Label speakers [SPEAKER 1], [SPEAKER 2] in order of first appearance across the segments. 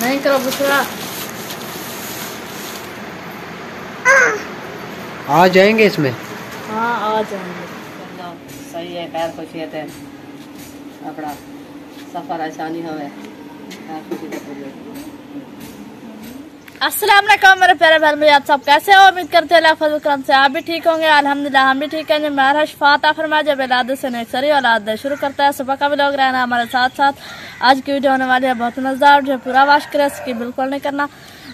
[SPEAKER 1] नहीं करो बुशरा
[SPEAKER 2] आ जाएँगे इसमें?
[SPEAKER 1] हाँ आ जाएँगे।
[SPEAKER 3] चलो सही है खैर खुशी है। अपना सफ़र आसानी हवे खैर खुशी से पूरी होगी।
[SPEAKER 1] अस्सलाम वालेकुम मेरे प्यारे बहन भाई आप सब कैसे हो? उम्मीद करते हैं अल्लाह फजल करम से आप भी ठीक होंगे। अल्हम्दुलिल्लाह, हम भी ठीक हैं। मेरा फाता फरमा जब इलाद से नेक्सरी औलाद शुरू करता है, सुबह का भी लोग रहना हमारे साथ साथ आज की वीडियो होने वाली है बहुत मज़ेदार, जो पूरा वाश करे इसकी बिल्कुल नहीं करना।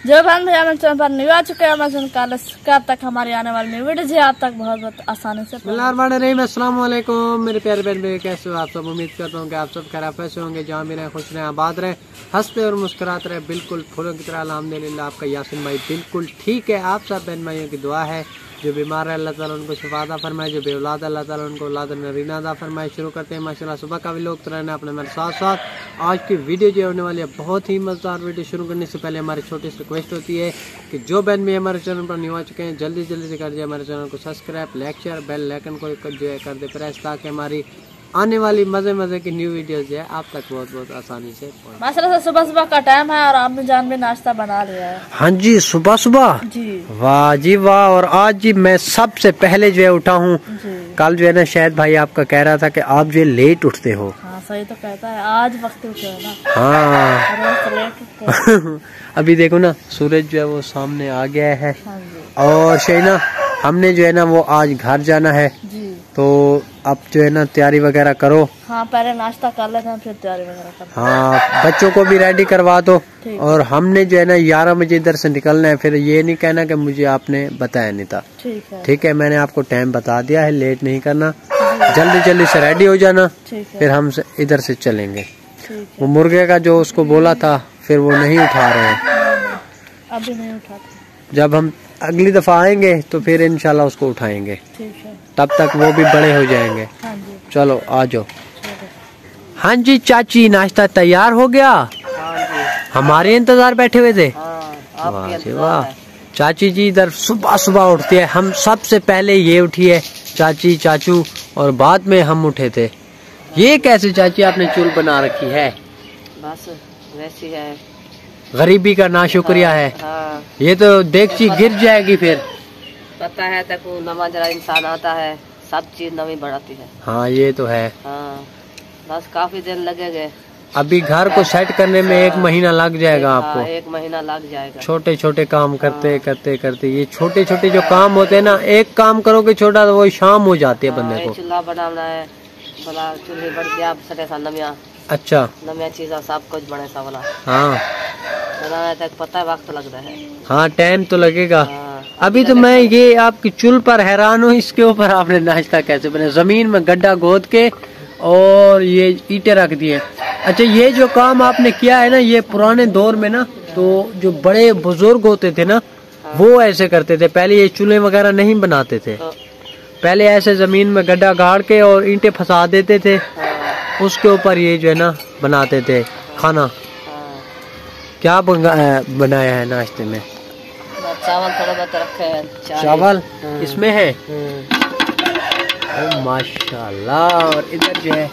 [SPEAKER 1] जो बहन भैया मेरे चैनल पर न्यू आ चुके हैं अमेजन कल कब तक हमारे आने वाली न्यू वीडियो जी आप तक बहुत बहुत आसानी से
[SPEAKER 2] रहीम अस्सलाम वालेकुम मेरे प्यारे बहन भाई, कैसे हो आप सब? उम्मीद करता हूँ कि आप सब खराब पैसे होंगे, जहाँ भी रहे, खुश रहे, आबाद रहे, हँसते और मुस्कुराते रहे, बिल्कुल फूलों की तरह। अलहमदिल्ला आपका यासिन भाई बिल्कुल ठीक है। आप सब बहन भाइयों की दुआ है जो बीमार है, अल्लाह ताला उनको शिफादा फरमाए, जो बेवलाद अल्लाह ताला उनको औलाद नरीना अदा फरमाए। शुरू करते हैं, माशाल्लाह, सुबह का भी लोग तो रहना अपने मेरे साथ साथ। आज की वीडियो जो होने वाली है, बहुत ही मज़ेदार वीडियो शुरू करने से पहले हमारी छोटी सी रिक्वेस्ट होती है कि जो बहन भी हमारे चैनल पर नहीं आ चुके हैं, जल्दी जल्दी से कर दिए हमारे चैनल को subscribe like share bell lichen को जो है कर दे प्रेस ताकि हमारी आने वाली मज़े मज़े की न्यू वीडियोस जो है आप तक बहुत बहुत आसानी से
[SPEAKER 1] से सुबह सुबह का टाइम है और आपने जान भी नाश्ता बना लिया है।
[SPEAKER 2] हाँ जी सुबह सुबह?
[SPEAKER 1] जी।
[SPEAKER 2] वाह जी वाह और आज जी मैं सबसे पहले जो है उठा हूँ। कल जो है ना शायद भाई आपका कह रहा था कि आप जो है लेट उठते हो।
[SPEAKER 1] हाँ सही तो कहता है आज वक्त उठे है ना।
[SPEAKER 2] हाँ।
[SPEAKER 1] तो लेट उठते
[SPEAKER 2] अभी देखो ना सूरज जो है वो सामने आ गया है।
[SPEAKER 1] हाँ जी।
[SPEAKER 2] और शैना हमने जो है ना वो आज घर जाना है।
[SPEAKER 1] जी।
[SPEAKER 2] तो अब जो है ना तैयारी वगैरह करो।
[SPEAKER 1] हाँ पहले नाश्ता कर लेते हैं फिर तैयारी वगैरह
[SPEAKER 2] हाँ। बच्चों को भी रेडी करवा दो। और हमने जो है ना ग्यारह बजे इधर से निकलना है फिर ये नहीं कहना कि मुझे आपने बताया नहीं था।
[SPEAKER 1] ठीक है।
[SPEAKER 2] ठीक है मैंने आपको टाइम बता दिया है लेट नहीं करना। जल्दी जल्दी से रेडी हो जाना फिर हम इधर से चलेंगे। वो मुर्गे का जो उसको बोला था फिर वो नहीं उठा रहे हैं।
[SPEAKER 1] अभी नहीं उठाते।
[SPEAKER 2] जब हम अगली दफ़ा आएँगे तो फिर इनशाला उसको उठाएँगे। तब तक वो भी बड़े हो जाएँगे।
[SPEAKER 1] हाँ
[SPEAKER 2] चलो आ जाओ। हाँ जी चाची नाश्ता तैयार हो गया?
[SPEAKER 3] हाँ
[SPEAKER 2] हमारे इंतज़ार बैठे हुए थे।
[SPEAKER 3] हाँ
[SPEAKER 2] वाह जी वाह। चाची जी इधर सुबह सुबह उठती है। हम सबसे पहले ये उठी है चाची चाचू और बाद में हम उठे थे। ये कैसे चाची आपने चूल बना रखी है?
[SPEAKER 3] बस वैसी है।
[SPEAKER 2] गरीबी का ना शुक्रिया है
[SPEAKER 3] हाँ।
[SPEAKER 2] ये तो देखची गिर जाएगी फिर।
[SPEAKER 3] पता है तक नवा जरा इंसान आता है सब चीज़ नवी बढ़ाती है।
[SPEAKER 2] हाँ ये तो है।
[SPEAKER 3] हाँ बस काफ़ी दिन लगेंगे।
[SPEAKER 2] अभी घर को सेट करने में एक महीना लग जाएगा
[SPEAKER 3] हाँ,
[SPEAKER 2] आपको।
[SPEAKER 3] एक महीना लग जाएगा।
[SPEAKER 2] छोटे छोटे काम करते करते करते ये छोटे छोटे जो काम होते हैं ना एक काम करोगे छोटा तो वो शाम हो जाती है
[SPEAKER 3] हाँ,
[SPEAKER 2] बंदे को।
[SPEAKER 3] चूल्हा बनाना है भला चूल्हे बढ़ गया सटे सा नमिया।
[SPEAKER 2] अच्छा।
[SPEAKER 3] नमिया चीजा सब कुछ बने सा वाला।
[SPEAKER 2] हाँ।
[SPEAKER 3] है
[SPEAKER 2] टाइम तो लगेगा। अभी तो मैं ये आपकी चुल पर हैरान हूँ, इसके ऊपर आपने नाश्ता कैसे बने ज़मीन में गड्ढा गोद के और ये ईटे रख दिए अच्छा ये जो काम आपने किया है ना, ये पुराने दौर में ना तो जो बड़े बुज़ुर्ग होते थे ना, वो ऐसे करते थे। पहले ये चूल्हे वगैरह नहीं बनाते थे। पहले ऐसे ज़मीन में गड्ढा गाड़ के और ईंटे फंसा देते थे। उसके ऊपर ये जो है ना, बनाते थे खाना। क्या बनाया है नाश्ते में?
[SPEAKER 3] चावल थोड़ा बहुत रखे हैं
[SPEAKER 2] चावल?
[SPEAKER 3] हाँ।
[SPEAKER 2] इसमें है?
[SPEAKER 3] हम्म,
[SPEAKER 2] माशाल्लाह और इधर जो है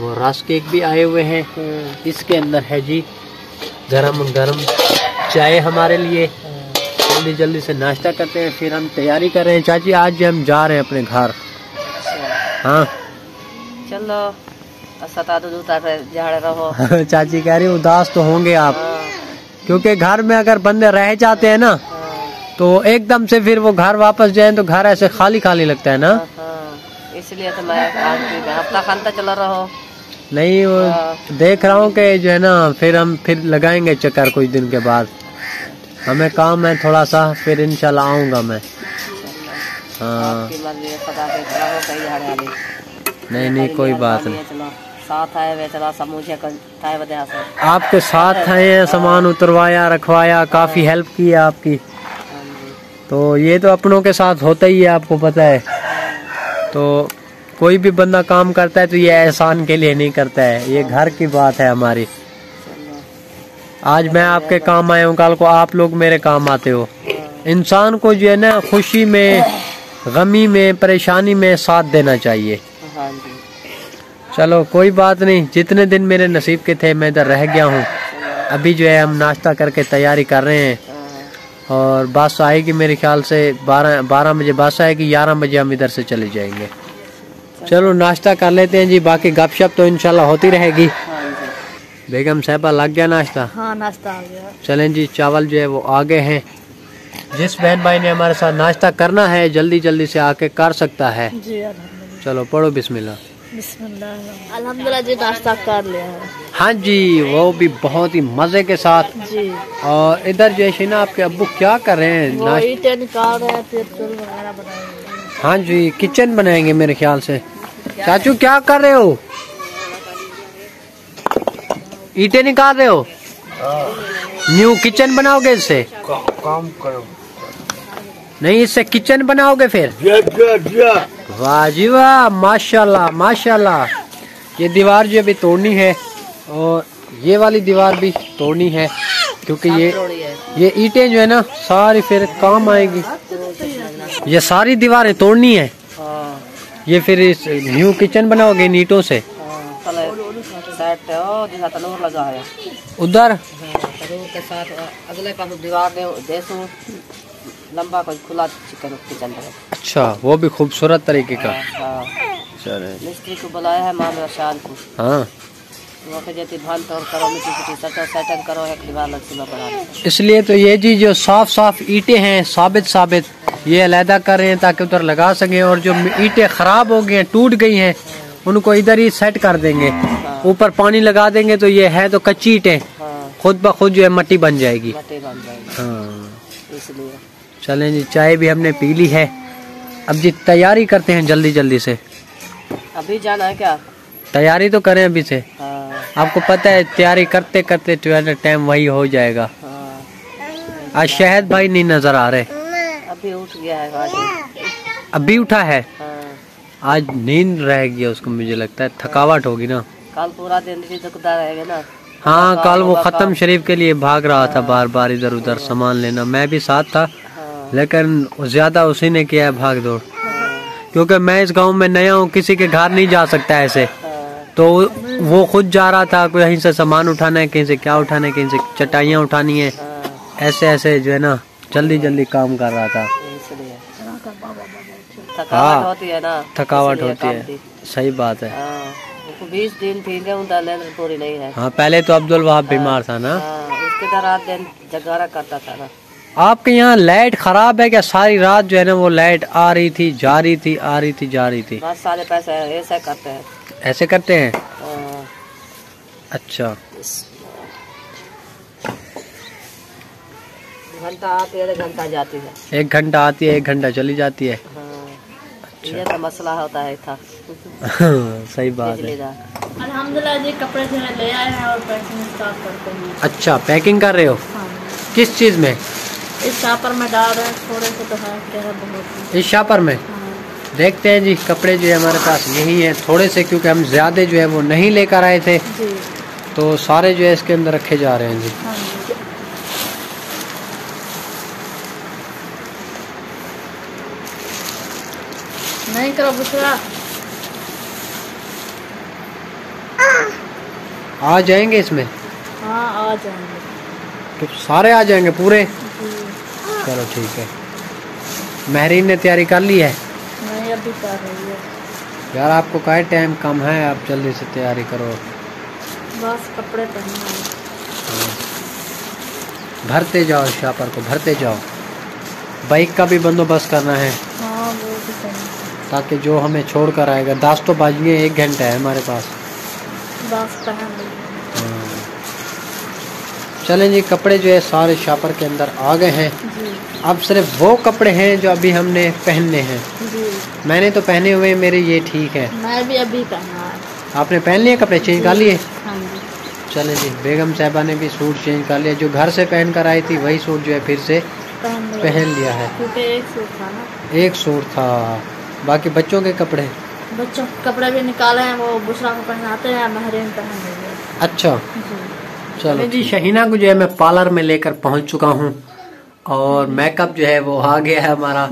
[SPEAKER 2] वो रस केक भी आए हुए हैं।
[SPEAKER 3] हम्म,
[SPEAKER 2] इसके अंदर है जी गरम गरम चाय हमारे लिए। जल्दी जल्दी से नाश्ता करते हैं फिर हम तैयारी कर रहे हैं। चाची आज हम जा रहे हैं अपने घर।
[SPEAKER 3] अच्छा।
[SPEAKER 2] हाँ।
[SPEAKER 3] चलो सता तो जूता रहो
[SPEAKER 2] चाची कह रही उदास तो होंगे आप।
[SPEAKER 3] हाँ,
[SPEAKER 2] क्योंकि घर में अगर बंदे रह जाते हैं ना
[SPEAKER 3] हाँ,
[SPEAKER 2] तो एकदम से फिर वो घर वापस जाए तो घर ऐसे खाली खाली लगता है ना।
[SPEAKER 3] हाँ, हाँ। इसलिए तो मैं खानता चला रहो
[SPEAKER 2] नहीं वो
[SPEAKER 3] हाँ।
[SPEAKER 2] देख रहा हूँ कि जो है ना फिर हम फिर लगाएँगे चक्कर कुछ दिन के बाद। हमें काम है थोड़ा सा फिर इनशाला आऊँगा मैं। हाँ।
[SPEAKER 3] है
[SPEAKER 2] नहीं नहीं कोई बात नहीं।
[SPEAKER 3] साथ आए से
[SPEAKER 2] आपके साथ है हैं सामान उतरवाया रखवाया काफ़ी हेल्प की है आपकी।
[SPEAKER 3] हाँ
[SPEAKER 2] तो ये तो अपनों के साथ होता ही है आपको पता है। तो कोई भी बंदा काम करता है तो ये एहसान के लिए नहीं करता है। ये घर की बात है हमारी। आज मैं आपके काम आया हूँ कल को आप लोग मेरे काम आते हो। इंसान को जो है ना खुशी में गमी में परेशानी में साथ देना चाहिए।
[SPEAKER 3] हाँ जी।
[SPEAKER 2] चलो कोई बात नहीं। जितने दिन मेरे नसीब के थे मैं इधर रह गया हूँ। अभी जो है हम नाश्ता करके तैयारी कर रहे हैं। और बस आएगी मेरे ख्याल से बारह बारह बजे। बस आएगी ग्यारह बजे हम इधर से चले जाएँगे। चलो नाश्ता कर लेते हैं जी। बाकी गपशप तो इनशाला होती रहेगी। बेगम साहबा लग गया नाश्ता?
[SPEAKER 1] हाँ नाश्ता आ गया।
[SPEAKER 2] चलें जी चावल जो है वो आगे हैं। जिस बहन भाई ने हमारे साथ नाश्ता करना है जल्दी जल्दी से आके कर सकता है।
[SPEAKER 1] जी
[SPEAKER 2] चलो पढ़ो बिस्मिल्लाह।
[SPEAKER 1] बिस्मिल्लाह। अल्हम्दुलिल्लाह जी नाश्ता कर लिया है।
[SPEAKER 2] हाँ जी वो भी बहुत ही मज़े के साथ।
[SPEAKER 1] जी।
[SPEAKER 2] और इधर जो है शीना आपके अब्बू क्या कर रहे हैं?
[SPEAKER 1] वो निकाल रहे हैं फिर वगैरह बनाएँगे।
[SPEAKER 2] हाँ जी किचन बनाएँगे मेरे ख्याल से। चाचू क्या कर रहे हो? ईटे निकाल रहे हो? न्यू किचन बनाओगे इससे?
[SPEAKER 4] काम करो।
[SPEAKER 2] नहीं इससे किचन बनाओगे फिर?
[SPEAKER 4] जा जा जा
[SPEAKER 2] वाह जी वाह माशाल्लाह माशाल्लाह। ये दीवार जो अभी तोड़नी है और ये वाली दीवार भी तोड़नी है क्योंकि ये ये ईटें जो है ना सारी फिर काम आएगी। ये सारी दीवारें तोड़नी है। ये फिर इस न्यू किचन बनाओगे इन ईंटों से।
[SPEAKER 3] हाँ है।
[SPEAKER 2] उधर?
[SPEAKER 3] हाँ, के साथ अगले पास दीवार दे देसू लंबा कोई खुला चिकन किचन है।
[SPEAKER 2] अच्छा वो भी खूबसूरत तरीके का।
[SPEAKER 3] हाँ
[SPEAKER 2] चले।
[SPEAKER 3] मिस्त्री को बुलाया है मामला शान को।
[SPEAKER 2] हाँ। इसलिए तो ये जी जो साफ़ साफ़ ईटे हैं साबित साबित ये अलहदा कर रहे हैं ताकि उधर लगा सकें और जो ईटे खराब हो गई हैं टूट गई हैं उनको इधर ही सेट कर देंगे। ऊपर पानी लगा देंगे तो ये है तो कच्ची ईंटें।
[SPEAKER 3] हाँ
[SPEAKER 2] खुद ब खुद जो है मट्टी बन जाएगी।
[SPEAKER 3] मट्टी बन जाएगी।
[SPEAKER 2] हाँ।
[SPEAKER 3] इसलिए।
[SPEAKER 2] चलें जी चाय भी हमने पी ली है। अब जी तैयारी करते हैं जल्दी जल्दी से।
[SPEAKER 3] अभी जाना है क्या?
[SPEAKER 2] तैयारी तो करें अभी से।
[SPEAKER 3] हाँ।
[SPEAKER 2] आपको पता है तैयारी करते करते टाइम वही हो जाएगा।
[SPEAKER 3] हाँ।
[SPEAKER 2] आज शहद भाई नहीं नज़र आ रहे।
[SPEAKER 3] अभी उठ गया है
[SPEAKER 2] अभी उठा है?
[SPEAKER 3] हाँ।
[SPEAKER 2] आज नींद रह गया उसको मुझे लगता है। थकावट होगी ना।
[SPEAKER 3] कल पूरा दिन भी दुखदा रहेगा ना।
[SPEAKER 2] हाँ कल वो खत्म शरीफ के लिए भाग रहा था बार बार इधर उधर सामान लेना। मैं भी साथ था
[SPEAKER 3] हाँ।
[SPEAKER 2] लेकिन ज़्यादा उसी ने किया है भाग दौड़। क्योंकि मैं इस गाँव में नया हूँ किसी के घर नहीं जा सकता ऐसे।
[SPEAKER 3] हाँ।
[SPEAKER 2] तो वो खुद जा रहा था कहीं से सामान उठाना है कहीं से क्या उठाना है कहीं से चटाइयाँ उठानी है।
[SPEAKER 3] हाँ।
[SPEAKER 2] ऐसे ऐसे जो है ना जल्दी जल्दी काम कर रहा था। हाँ।
[SPEAKER 3] थकावट होती है ना
[SPEAKER 2] थकावट होती है। सही बात है।
[SPEAKER 3] हाँ। बीस दिन थी गए उनका लेंदर पूरी नहीं है।
[SPEAKER 2] हाँ पहले तो अब्दुल वहाब बीमार था ना?
[SPEAKER 3] हाँ उसके तरह रात दिन जगारा करता था ना।
[SPEAKER 2] आपके यहाँ लाइट खराब है क्या? सारी रात जो है ना वो लाइट आ रही थी जा रही थी आ रही थी जा रही थी।
[SPEAKER 3] बस सारे पैसे ऐसे करते हैं।
[SPEAKER 2] ऐसे करते हैं?
[SPEAKER 3] हाँ,
[SPEAKER 2] अच्छा।
[SPEAKER 3] घंटा आती है तो घंटा जाती है।
[SPEAKER 2] एक घंटा आती है एक घंटा चली जाती है
[SPEAKER 3] हाँ।
[SPEAKER 2] अच्छा।
[SPEAKER 3] ये तो मसला होता है था।
[SPEAKER 2] सही बात है।
[SPEAKER 1] अल्हम्दुलिल्लाह जी कपड़े जो है ले आए हैं और पैकिंग स्टार्ट करते हैं।
[SPEAKER 2] अच्छा पैकिंग कर रहे हो?
[SPEAKER 1] हाँ।
[SPEAKER 2] किस चीज़ में?
[SPEAKER 1] इस शापर में डाल रहे हैं थोड़े से तो है क्या बहुत।
[SPEAKER 2] इस शापर में?
[SPEAKER 1] हाँ।
[SPEAKER 2] देखते हैं जी कपड़े जो है हमारे पास यही हैं थोड़े से क्योंकि हम ज़्यादा जो है वो नहीं लेकर आए थे। तो सारे जो है इसके अंदर रखे जा रहे
[SPEAKER 1] हैं जी। नहीं करो बुशरा
[SPEAKER 2] आ जाएँगे इसमें?
[SPEAKER 1] हाँ आ जाएँगे।
[SPEAKER 2] तो सारे आ जाएँगे पूरे? चलो ठीक है। महरीन ने तैयारी कर ली है?
[SPEAKER 1] नहीं अभी कर रही है।
[SPEAKER 2] यार आपको का टाइम कम है? आप जल्दी से तैयारी करो।
[SPEAKER 1] बस कपड़े पहनना है।
[SPEAKER 2] भरते जाओ शापर को भरते जाओ। बाइक का भी बंदोबस्त करना है।
[SPEAKER 1] हाँ वो भी
[SPEAKER 2] ताकि जो हमें छोड़ कर आएगा। दास तो बाजिए एक घंटा है हमारे पास।
[SPEAKER 1] पहन ली
[SPEAKER 2] चलें जी कपड़े जो है सारे शापर के अंदर आ गए हैं। अब सिर्फ़ वो कपड़े हैं जो अभी हमने पहनने हैं।
[SPEAKER 1] जी।
[SPEAKER 2] मैंने तो पहने हुए मेरे ये ठीक है।
[SPEAKER 1] मैं भी अभी पहना
[SPEAKER 2] आपने पहन लिए कपड़े? चेंज कर लिए?
[SPEAKER 1] हाँ
[SPEAKER 2] चलें जी बेगम साहबा ने भी सूट चेंज कर लिया जो घर से पहन कर आई थी वही सूट जो है फिर से
[SPEAKER 1] पहन लिया।
[SPEAKER 2] है।
[SPEAKER 1] एक सूट था।
[SPEAKER 2] बाकी बच्चों के कपड़े?
[SPEAKER 1] बच्चों के कपड़े भी निकाले हैं वो बुशरा को पहनाते हैं महरीन पहन है।
[SPEAKER 2] अच्छा। चलो। जी शहीना को जो है मैं पार्लर में लेकर पहुँच चुका हूँ और मेकअप जो है वो आ गया है हमारा।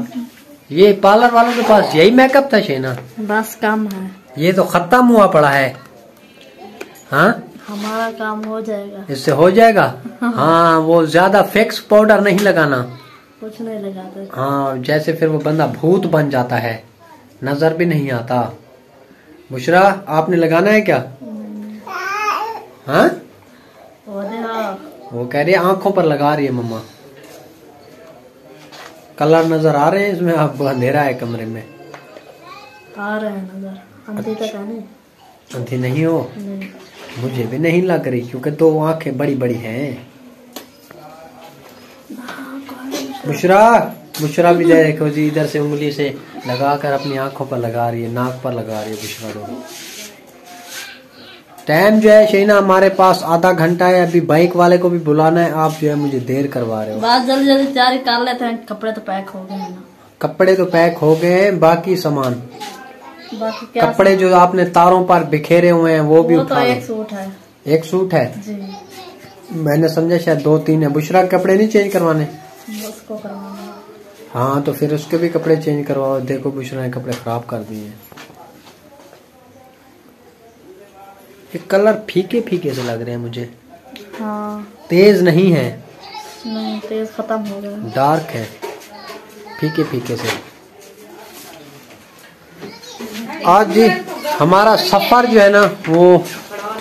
[SPEAKER 2] ये पार्लर वालों के पास यही मेकअप था शहीना?
[SPEAKER 1] बस कम है।
[SPEAKER 2] ये तो खत्म हुआ पड़ा है। हाँ?
[SPEAKER 1] हमारा काम हो जाएगा।
[SPEAKER 2] इससे हो जाएगा? हाँ। वो ज़्यादा फिक्स पाउडर नहीं लगाना।
[SPEAKER 1] कुछ नहीं लगाते।
[SPEAKER 2] हाँ जैसे फिर वो बंदा भूत बन जाता है। नज़र भी नहीं आता। बुशरा आपने लगाना है क्या? हाँ?
[SPEAKER 1] वो
[SPEAKER 2] कह रही है आँखों पर लगा रही है मम्मा। कलर नज़र आ रहे हैं इसमें अब अंधेरा है कमरे में।
[SPEAKER 1] आ रहे हैं नज़र। अंधी तक है नहीं?
[SPEAKER 2] अंधी नहीं हो?
[SPEAKER 1] नहीं।
[SPEAKER 2] मुझे भी नहीं लग रही क्योंकि दो आँखें बड़ी बड़ी हैं बुशरा! बुशरा भी देखो जी इधर से उंगली से लगाकर अपनी आँखों पर लगा रही है नाक पर लगा रही है बुशरा तो टाइम जो है शहीना हमारे पास आधा घंटा है अभी बाइक वाले को भी बुलाना है आप जो है मुझे देर करवा रहे हो।
[SPEAKER 1] बस जल्दी जल्दी तैयारी कर लेते हैं कपड़े तो पैक हो गए ना।
[SPEAKER 2] कपड़े तो पैक हो गए हैं बाकी सामान।
[SPEAKER 1] बाकी क्या
[SPEAKER 2] कपड़े जो आपने तारों पर बिखेरे हुए हैं वो भी
[SPEAKER 1] वो तो
[SPEAKER 2] उठा
[SPEAKER 1] एक सूट है।
[SPEAKER 2] एक सूट है?
[SPEAKER 1] जी।
[SPEAKER 2] मैंने समझा शायद दो तीन है। बुशरा कपड़े नहीं चेंज करवाने?
[SPEAKER 1] उसको करवाना। है।
[SPEAKER 2] तो फिर उसके भी कपड़े चेंज करवाओ। देखो बुशरा ने कपड़े खराब कर दिए ये कलर फीके फीके से लग रहे हैं मुझे।
[SPEAKER 1] हाँ।
[SPEAKER 2] तेज नहीं है।
[SPEAKER 1] नहीं तेज खत्म हो गया।
[SPEAKER 2] डार्क है। फीके फीके से। आज जी हमारा सफ़र जो है ना वो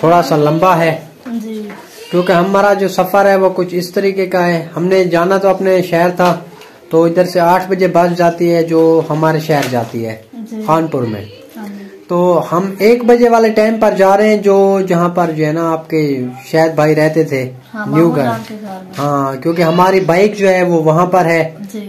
[SPEAKER 2] थोड़ा सा लंबा है। क्योंकि हमारा जो सफ़र है वो कुछ इस तरीके का है। हमने जाना तो अपने शहर था। तो इधर से आठ बजे बस जाती है जो हमारे शहर जाती है खानपुर में।
[SPEAKER 1] हाँ
[SPEAKER 2] तो हम एक बजे वाले टाइम पर जा रहे हैं जो जहाँ पर जो है ना आपके शायद भाई रहते थे
[SPEAKER 1] हाँ
[SPEAKER 2] न्यू घर। हाँ क्योंकि हमारी बाइक जो है वो वहाँ पर है।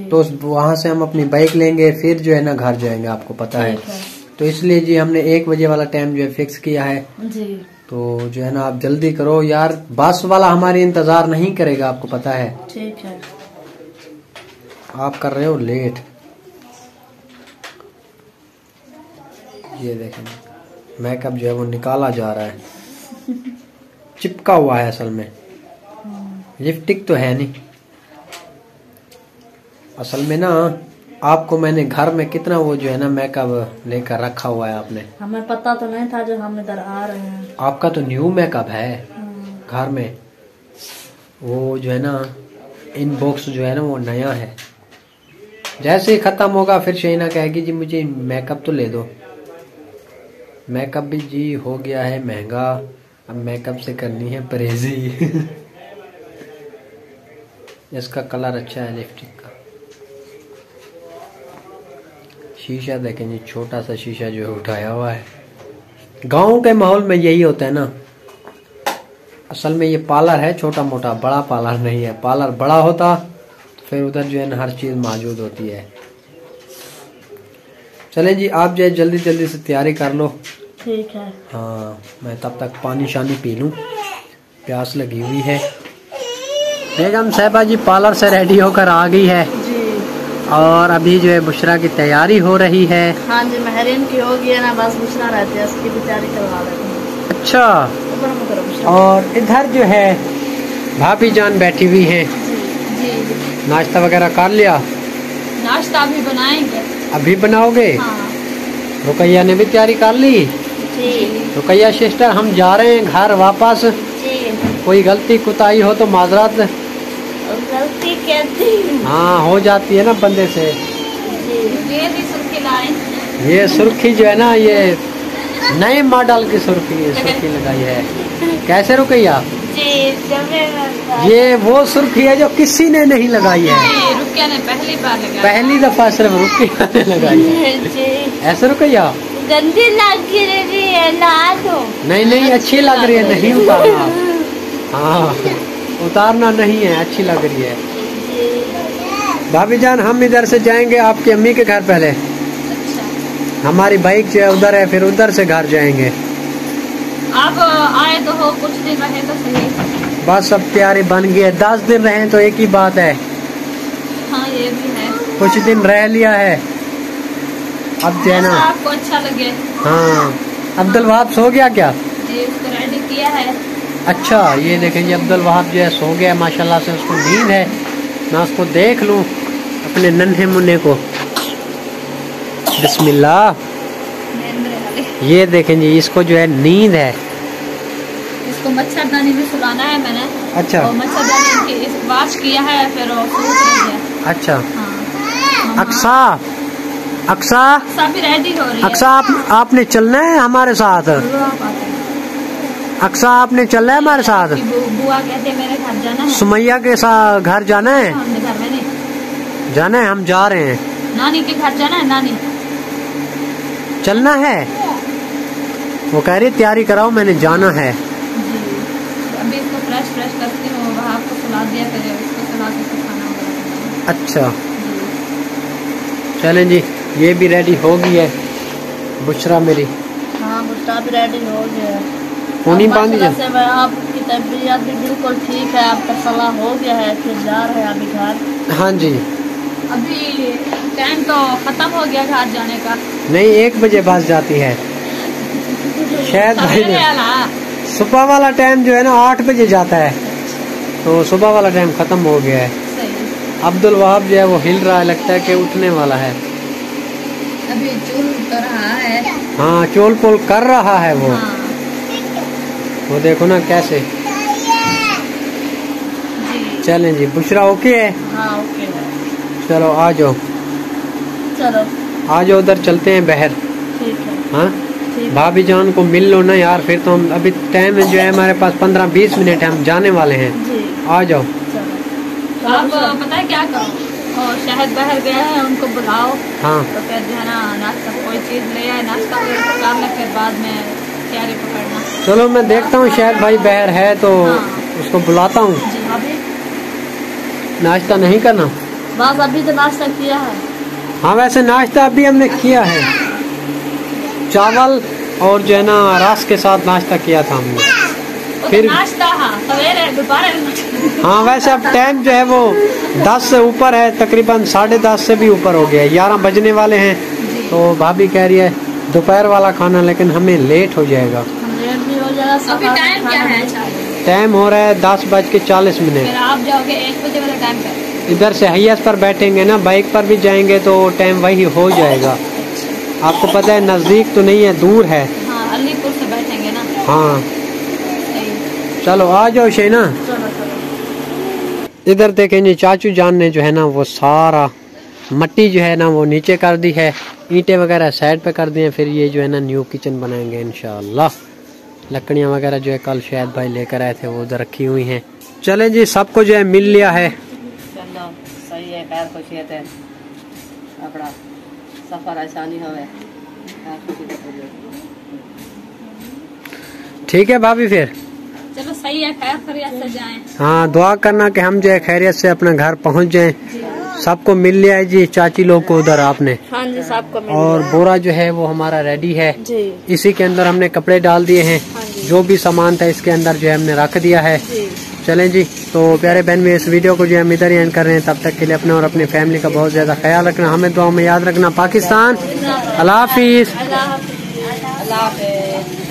[SPEAKER 2] तो वहाँ से हम अपनी बाइक लेंगे फिर जो है ना घर जाएँगे आपको पता है।
[SPEAKER 1] है।
[SPEAKER 2] तो इसलिए जी हमने एक बजे वाला टाइम जो है फिक्स किया है।
[SPEAKER 1] जी।
[SPEAKER 2] तो जो है ना आप जल्दी करो। यार बस वाला हमारी इंतज़ार नहीं करेगा आपको पता है।
[SPEAKER 1] ठीक है।
[SPEAKER 2] आप कर रहे हो लेट। ये देखें मेकअप जो है वो निकाला जा रहा है। चिपका हुआ है असल में। लिपस्टिक तो है नहीं। असल में ना आपको मैंने घर में कितना वो जो है ना मेकअप लेकर रखा हुआ है आपने।
[SPEAKER 1] हमें पता तो नहीं था जो हम इधर आ रहे हैं।
[SPEAKER 2] आपका तो न्यू मेकअप है।
[SPEAKER 1] हाँ,
[SPEAKER 2] घर में। वो जो है ना इनबॉक्स जो है ना वो नया है। जैसे ही खत्म होगा, फिर शहीना कहेगी, जी मुझे मेकअप तो ले दो. मेकअप भी जी हो गया है महँगा। अब मेकअप से करनी है परहेजी। इसका कलर अच्छा है लिपस्टिक का। शीशा देखें जी, छोटा सा शीशा जो है, उठाया हुआ है। गाँव के माहौल में यही होता है ना। असल में ये पार्लर है छोटा मोटा बड़ा पार्लर नहीं है। पार्लर बड़ा होता फिर उधर जो है ना हर चीज़ मौजूद होती है। चले जी आप जो है जल्दी जल्दी से तैयारी कर लो।
[SPEAKER 1] ठीक है।
[SPEAKER 2] हाँ मैं तब तक पानी शानी पी लूँ। प्यास लगी हुई है। बेगम साहबा जी पार्लर से रेडी होकर आ गई है। और अभी जो है बुशरा की तैयारी हो रही है।
[SPEAKER 1] हाँ जी महरीन की होगी है ना बस बुशरा रहती है उसकी भी तैयारी करवा देते हैं।
[SPEAKER 2] अच्छा।
[SPEAKER 1] बुशरा।
[SPEAKER 2] और इधर जो है भाभी जान बैठी हुई हैं।
[SPEAKER 1] जी जी।
[SPEAKER 2] नाश्ता वगैरह कर लिया?
[SPEAKER 1] नाश्ता भी बनाएँगे।
[SPEAKER 2] अभी बनाओगे?
[SPEAKER 1] हाँ।
[SPEAKER 2] रुकैया ने भी तैयारी कर ली? रुकैया सिस्टर हम जा रहे हैं घर वापस। कोई गलती कुताही हो तो माजरत?
[SPEAKER 1] गलती कहती
[SPEAKER 2] हाँ। हो जाती है ना बंदे से।
[SPEAKER 1] ये
[SPEAKER 2] सुर्खी जो है ना ये नए मॉडल की सुर्खी सुर्खी लगाई है। कैसे रुकैया?
[SPEAKER 1] जी।
[SPEAKER 2] ये वो सुर्खी है जो किसी ने नहीं लगाई है।
[SPEAKER 1] रुकिया ने पहली बार लगाया
[SPEAKER 2] पहली दफ़ा सिर्फ़ रुकैया ने लगाई है। ऐसे रुकैया?
[SPEAKER 1] गंदी लग रही है ला दो
[SPEAKER 2] नहीं नहीं अच्छी लग रही है नहीं उतारना। हाँ उतारना नहीं है अच्छी लग रही है। भाभी जान हम इधर से जाएँगे आपकी अम्मी के घर पहले। हमारी बाइक जो है उधर है फिर उधर से घर जाएँगे।
[SPEAKER 1] आप आए तो हो कुछ दिन रहे तो सही।
[SPEAKER 2] बस अब तैयारी बन गई है दस दिन रहे तो एक ही बात है।
[SPEAKER 1] हाँ ये भी है।
[SPEAKER 2] कुछ दिन रह लिया है। अब जो है
[SPEAKER 1] आपको अच्छा लगे।
[SPEAKER 2] हाँ। अब्दुल वहाब सो गया क्या?
[SPEAKER 1] रेडी किया है।
[SPEAKER 2] अच्छा ये देखें जी अब्दुल वहाब जो है सो गया। है, माशाल्लाह से उसको नींद है। मैं उसको देख लूँ अपने नन्हे मुन्ने को। बिस्मिल्लाह। ये देखें जी इसको जो है नींद है।
[SPEAKER 5] इसको मच्छरदानी में सुलाना है मैंने।
[SPEAKER 2] अच्छा।
[SPEAKER 5] और मच्छरदानी वॉश किया है फिर है
[SPEAKER 2] अच्छा।
[SPEAKER 5] हाँ।
[SPEAKER 2] अक्सा अक्सा।
[SPEAKER 5] हो है।
[SPEAKER 2] अक्सा आप आपने चलना है हमारे साथ?
[SPEAKER 5] हैं।
[SPEAKER 2] अक्सा आपने चलना है हमारे साथ?
[SPEAKER 5] बुआ कहते हैं मेरे घर जाना है।
[SPEAKER 2] सुमैया के साथ घर जाना है?
[SPEAKER 5] नहीं।
[SPEAKER 2] जाना है हम जा रहे हैं।
[SPEAKER 5] नानी के घर जाना है नानी?
[SPEAKER 2] चलना है। वो कह रही तैयारी कराओ मैंने जाना है
[SPEAKER 5] जी अभी इसको फ्रेश फ्रेश करती हूँ वहाँ इसको के खाना
[SPEAKER 2] अच्छा। चलें जी ये भी रेडी हो गई है बुशरा मेरी।
[SPEAKER 5] हाँ भी रेडी हो गया है।
[SPEAKER 2] बांधी
[SPEAKER 5] मैं आपकी तबीयत भी बिल्कुल ठीक है आपका सलाह हो गया है फिर जा रहे हैं अभी घर।
[SPEAKER 2] हाँ जी।
[SPEAKER 5] अभी टाइम तो खत्म हो गया घर जाने का।
[SPEAKER 2] नहीं एक बजे बस जाती है। शायद भाई ने सुबह वाला टाइम जो है ना आठ बजे जाता है। तो सुबह वाला टाइम खत्म हो गया है।
[SPEAKER 5] सही।
[SPEAKER 2] अब्दुल वहाब जो है वो हिल रहा है लगता है कि उठने वाला है।
[SPEAKER 5] अभी चूल तो रहा है।
[SPEAKER 2] हाँ चोल पोल कर रहा है वो।
[SPEAKER 5] हाँ।
[SPEAKER 2] वो देखो ना कैसे।
[SPEAKER 5] जी।
[SPEAKER 2] चलें जी बुशरा ओके है?
[SPEAKER 5] हाँ ओके है।
[SPEAKER 2] चलो आ जाओ।
[SPEAKER 5] चलो।
[SPEAKER 2] आ जाओ उधर चलते हैं बहर।
[SPEAKER 5] हाँ।
[SPEAKER 2] भाभी जान को मिल लो ना यार फिर तो हम अभी टाइम जो है हमारे पास पंद्रह बीस मिनट है हम जाने वाले हैं। आ जाओ।
[SPEAKER 5] चलो। आप पता है क्या करो? और शहद बहर गए हैं उनको बुलाओ।
[SPEAKER 2] हाँ।
[SPEAKER 5] तो फिर जो है ना नाश्ता कोई चीज़ ले आए नाश्ता वगैरह तो कर ले फिर बाद में तैयारी पकड़ना।
[SPEAKER 2] चलो मैं देखता हूँ शायद भाई बहर है तो
[SPEAKER 5] हाँ।
[SPEAKER 2] उसको बुलाता हूँ। नाश्ता नहीं करना?
[SPEAKER 5] बस अभी तो नाश्ता किया है।
[SPEAKER 2] हाँ वैसे नाश्ता अभी हमने किया है। चावल और जो है ना रस के साथ नाश्ता किया था हमने।
[SPEAKER 5] तो
[SPEAKER 2] फिर-
[SPEAKER 5] हाँ सवेरे दोपहर
[SPEAKER 2] हाँ वैसे अब टाइम जो है वो दस से ऊपर है तकरीबन साढ़े दस से भी ऊपर हो गया है। ग्यारह बजने वाले हैं तो भाभी कह रही है दोपहर वाला खाना लेकिन हमें लेट हो जाएगा।
[SPEAKER 5] लेट भी हो जाएगा
[SPEAKER 3] अभी
[SPEAKER 5] सफ़र
[SPEAKER 3] टाइम क्या है
[SPEAKER 2] टाइम हो रहा है दस बज के चालीस मिनट।
[SPEAKER 5] आप जाओगे एक बजे वाले टाइम
[SPEAKER 2] इधर से हैयस पर बैठेंगे ना बाइक पर भी जाएँगे तो टाइम वही हो जाएगा। आपको पता है नज़दीक तो नहीं है दूर है।
[SPEAKER 5] हाँ अलीपुर से बैठेंगे ना।
[SPEAKER 2] हाँ। चलो आ जाओ शेना। इधर देखें जी चाचू जान ने जो है ना वो सारा मट्टी जो है ना वो नीचे कर दी है। ईंटें वगैरह साइड पे कर दी हैं फिर ये जो है ना न्यू किचन बनाएँगे इनशाला लकड़ियाँ वगैरह जो है कल शायद भाई लेकर आए थे वो उधर रखी हुई हैं। चलें जी सबको जो है मिल लिया है।
[SPEAKER 3] चलो सही है खैर खुशियत है। अपना सफ़र आसानी खुशी पूरी
[SPEAKER 2] ठीक है भाभी फिर।
[SPEAKER 5] सही है खैर खैरियत से जाएँ।
[SPEAKER 2] हाँ दुआ करना कि हम जो है खैरियत से अपने घर पहुँच जाएँ। सबको मिल लिया है जी चाची लोग को उधर आपने।
[SPEAKER 5] हाँ जी सबको मिल
[SPEAKER 2] और बोरा जो है वो हमारा रेडी है।
[SPEAKER 5] जी।
[SPEAKER 2] इसी के अंदर हमने कपड़े डाल दिए हैं। जो। भी सामान था इसके अंदर जो है हमने रख दिया है।
[SPEAKER 5] जी।
[SPEAKER 2] चलें जी तो प्यारे बहन में इस वीडियो को जो हम इधर ही एंड कर रहे हैं। तब तक के लिए अपने और अपनी फैमिली का बहुत ज़्यादा ख्याल रखना हमें दुआ में याद रखना। पाकिस्तान अल्लाह हाफिज।
[SPEAKER 5] अल्लाह हाफिज।
[SPEAKER 3] अल्लाह हाफिज।